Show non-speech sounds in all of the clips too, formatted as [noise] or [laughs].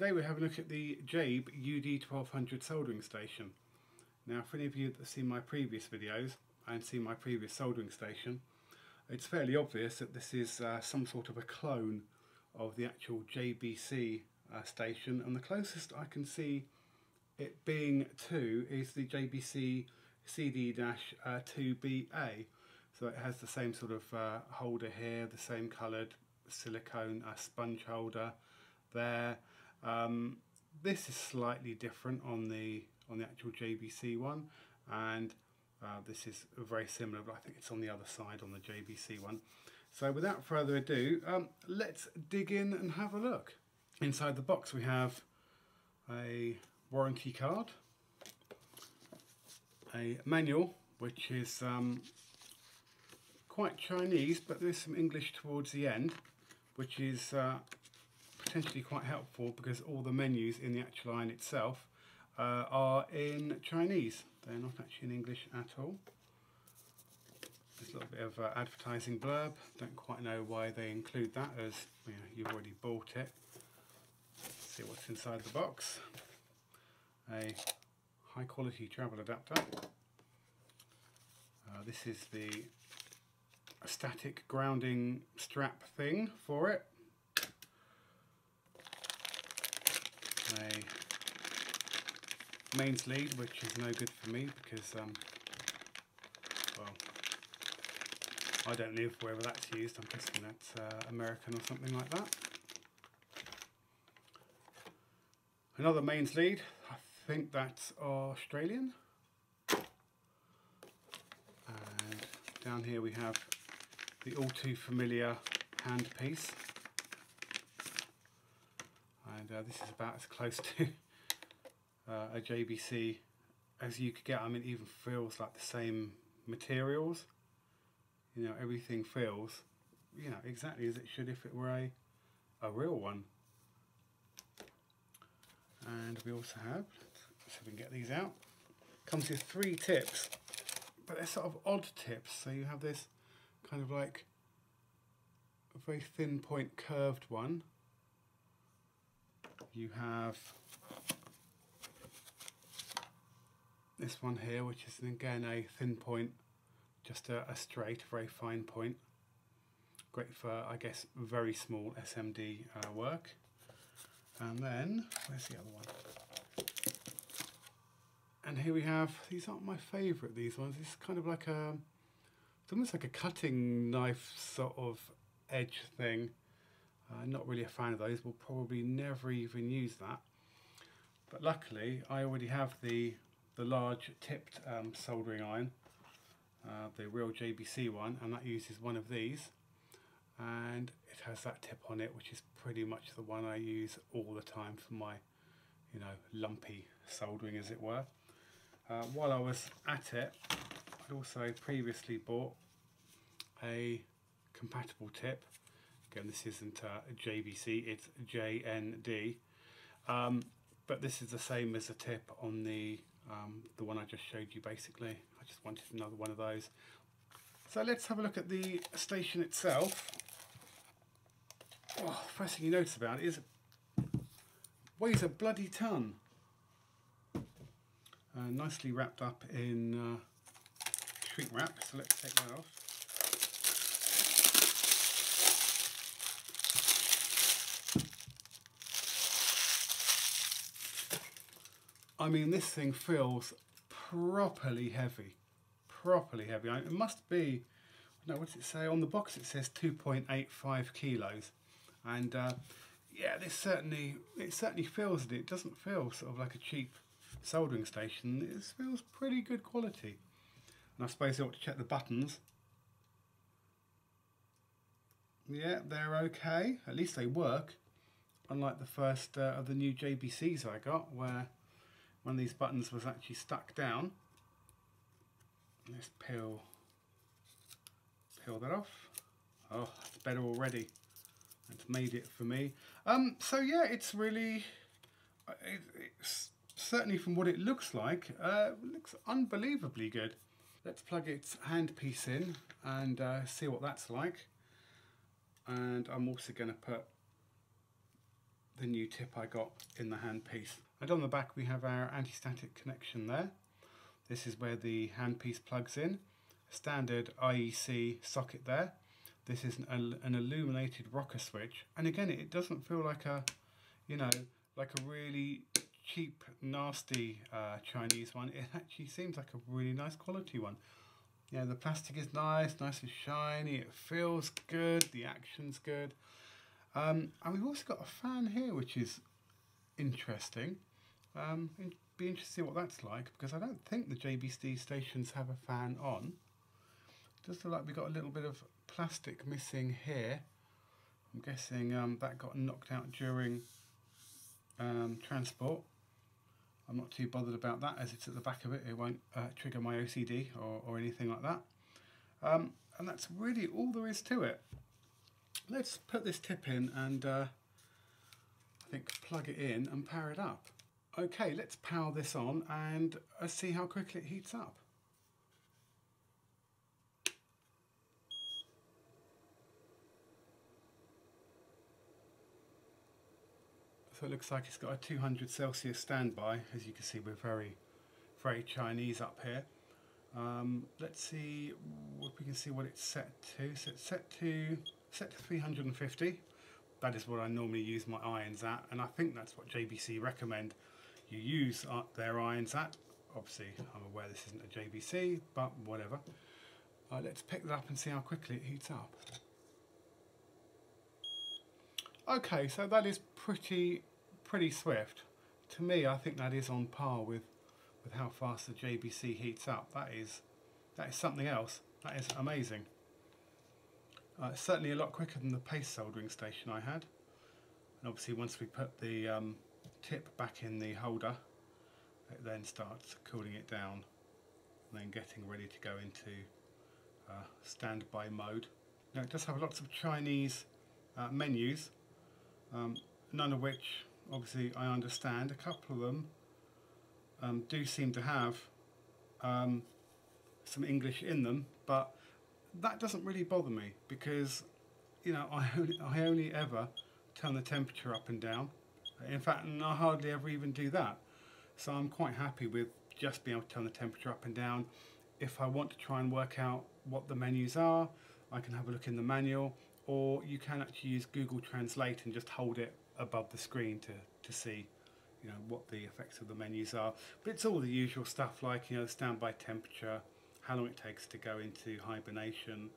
today we're having a look at the Jabe UD1200 soldering station. Now for any of you that have seen my previous videos and seen my previous soldering station, it's fairly obvious that this is uh, some sort of a clone of the actual JBC uh, station and the closest I can see it being to is the JBC CD-2BA. Uh, so it has the same sort of uh, holder here, the same coloured silicone uh, sponge holder there. Um, this is slightly different on the on the actual JBC one and uh, this is very similar but I think it's on the other side on the JBC one. So without further ado um, let's dig in and have a look. Inside the box we have a warranty card, a manual which is um, quite Chinese but there is some English towards the end which is uh, potentially quite helpful because all the menus in the actual line itself uh, are in Chinese. They're not actually in English at all. There's a little bit of uh, advertising blurb. Don't quite know why they include that as you know, you've already bought it. Let's see what's inside the box. A high quality travel adapter. Uh, this is the static grounding strap thing for it. A mains lead which is no good for me because um, well I don't live wherever that's used. I'm guessing that's uh, American or something like that. Another mains lead. I think that's Australian. And down here we have the all too familiar handpiece and this is about as close [laughs] to uh, a JBC as you could get. I mean, even feels like the same materials. You know, everything feels, you know, exactly as it should if it were a, a real one. And we also have, so we can get these out, comes with three tips, but they're sort of odd tips. So you have this kind of like a very thin point curved one you have this one here which is again a thin point just a, a straight very fine point. Great for I guess very small SMD uh, work. And then where's the other one? And here we have these aren't my favorite these ones. It's kind of like a it's almost like a cutting knife sort of edge thing uh, not really a fan of those, we'll probably never even use that. But luckily, I already have the, the large tipped um, soldering iron, uh, the real JBC one, and that uses one of these. And it has that tip on it, which is pretty much the one I use all the time for my, you know, lumpy soldering, as it were. Uh, while I was at it, I'd also previously bought a compatible tip Again, this isn't uh, JBC, it's JND. Um, but this is the same as the tip on the, um, the one I just showed you basically. I just wanted another one of those. So let's have a look at the station itself. Oh, first thing you notice about it is it weighs a bloody ton. Uh, nicely wrapped up in uh, shrink wrap, so let's take that off. I mean, this thing feels properly heavy. Properly heavy. It must be, no, what does it say? On the box it says 2.85 kilos. And uh, yeah, this certainly, it certainly feels it. It doesn't feel sort of like a cheap soldering station. It feels pretty good quality. And I suppose I ought to check the buttons. Yeah, they're okay. At least they work. Unlike the first uh, of the new JBCs I got, where one of these buttons was actually stuck down. Let's peel, peel that off. Oh, it's better already. It's made it for me. Um, so yeah, it's really, uh, it, it's certainly from what it looks like, uh, looks unbelievably good. Let's plug its handpiece in and uh, see what that's like. And I'm also going to put the new tip I got in the handpiece. And on the back we have our anti-static connection there. This is where the handpiece plugs in. Standard IEC socket there. This is an, an illuminated rocker switch. And again, it doesn't feel like a, you know, like a really cheap, nasty uh, Chinese one. It actually seems like a really nice quality one. Yeah, the plastic is nice, nice and shiny. It feels good. The action's good. Um, and we've also got a fan here, which is interesting. Um, it'd be interesting to see what that's like because I don't think the JBC stations have a fan on. Does look like we got a little bit of plastic missing here. I'm guessing um, that got knocked out during um, transport. I'm not too bothered about that as it's at the back of it. It won't uh, trigger my OCD or, or anything like that. Um, and that's really all there is to it. Let's put this tip in and uh, I think plug it in and power it up. Okay, let's power this on and uh, see how quickly it heats up. So it looks like it's got a 200 Celsius standby. As you can see, we're very, very Chinese up here. Um, let's see if we can see what it's set to. So it's set to set to 350. That is what I normally use my irons at, and I think that's what JBC recommend you use their irons at. Obviously, I'm aware this isn't a JBC, but whatever. Uh, let's pick that up and see how quickly it heats up. Okay, so that is pretty pretty swift. To me, I think that is on par with with how fast the JBC heats up. That is that is something else. That is amazing. Uh, certainly a lot quicker than the Pace soldering station I had. And obviously once we put the um, tip back in the holder, it then starts cooling it down and then getting ready to go into uh, standby mode. Now it does have lots of Chinese uh, menus, um, none of which obviously I understand. A couple of them um, do seem to have um, some English in them, but that doesn't really bother me because you know I only, I only ever turn the temperature up and down. In fact, I hardly ever even do that. So I'm quite happy with just being able to turn the temperature up and down. If I want to try and work out what the menus are, I can have a look in the manual, or you can actually use Google Translate and just hold it above the screen to, to see you know what the effects of the menus are. But it's all the usual stuff like you know standby temperature, how long it takes to go into hibernation,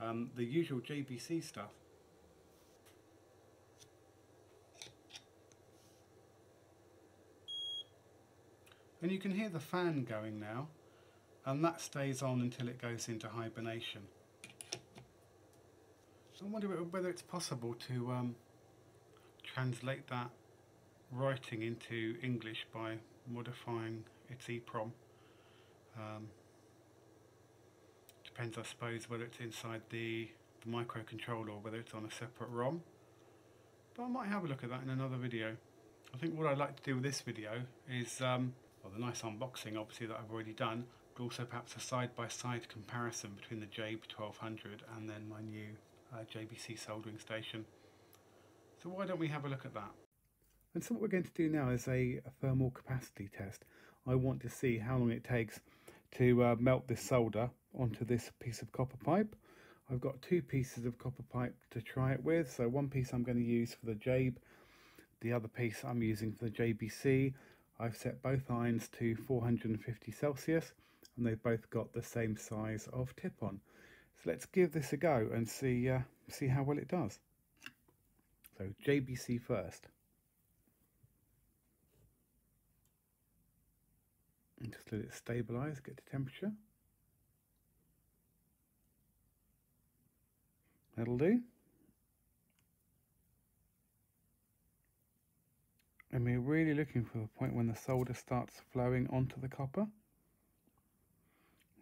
um, the usual JBC stuff. And you can hear the fan going now, and that stays on until it goes into hibernation. So I wonder whether it's possible to um, translate that writing into English by modifying its EEPROM. Um, depends, I suppose, whether it's inside the, the microcontroller or whether it's on a separate ROM. But I might have a look at that in another video. I think what I'd like to do with this video is, um, well, the nice unboxing, obviously, that I've already done, but also perhaps a side-by-side -side comparison between the JABE 1200 and then my new uh, JBC soldering station. So why don't we have a look at that? And so what we're going to do now is a, a thermal capacity test. I want to see how long it takes to uh, melt this solder onto this piece of copper pipe. I've got two pieces of copper pipe to try it with. So one piece I'm going to use for the JABE, the other piece I'm using for the JBC. I've set both irons to 450 Celsius and they've both got the same size of tip on. So let's give this a go and see, uh, see how well it does. So JBC first. And just let it stabilize, get to temperature. That'll do. And we're really looking for the point when the solder starts flowing onto the copper.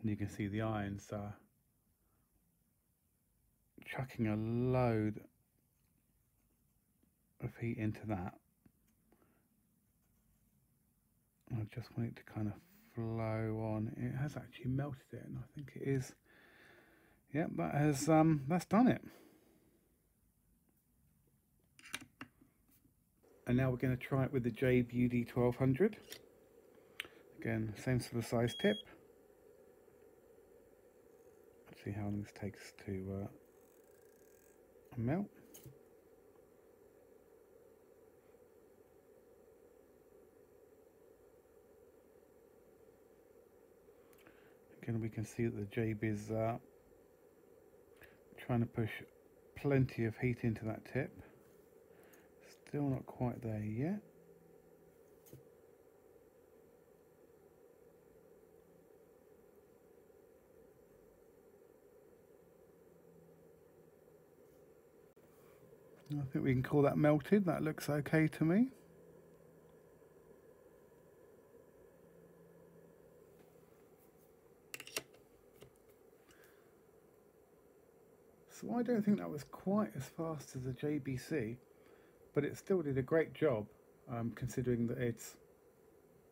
And you can see the irons are chucking a load of heat into that. I just want it to kind of flow on. It has actually melted it, and I think it is. Yep, that has um, that's done it. And now we're going to try it with the Jabe UD1200. Again, same sort of size tip. Let's see how long this takes to uh, melt. Again, we can see that the Jabe is uh, trying to push plenty of heat into that tip. Still not quite there yet. I think we can call that melted. That looks okay to me. So I don't think that was quite as fast as the JBC, but it still did a great job um, considering that it's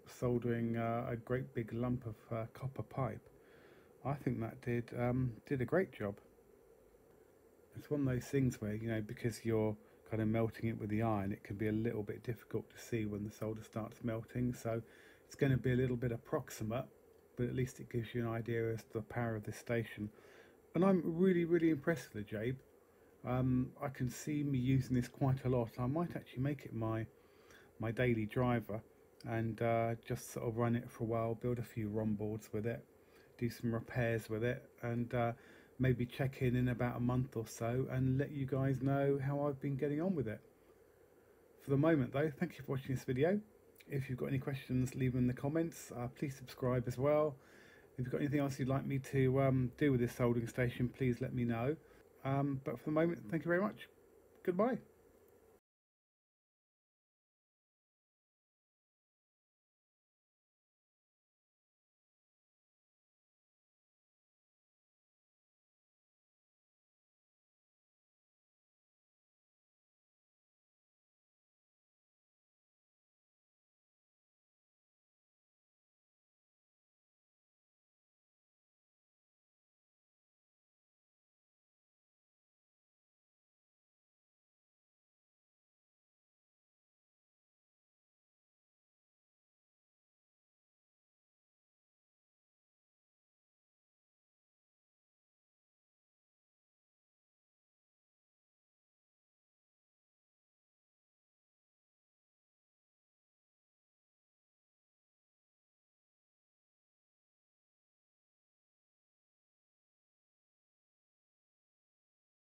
soldering uh, a great big lump of uh, copper pipe. I think that did um, did a great job. It's one of those things where, you know, because you're kind of melting it with the iron, it can be a little bit difficult to see when the solder starts melting. So it's going to be a little bit approximate, but at least it gives you an idea as to the power of this station and I'm really, really impressed with the Jabe. Um, I can see me using this quite a lot. I might actually make it my my daily driver and uh, just sort of run it for a while, build a few ROM boards with it, do some repairs with it, and uh, maybe check in in about a month or so and let you guys know how I've been getting on with it. For the moment though, thank you for watching this video. If you've got any questions, leave them in the comments. Uh, please subscribe as well. If you've got anything else you'd like me to um, do with this soldering station, please let me know. Um, but for the moment, thank you very much. Goodbye.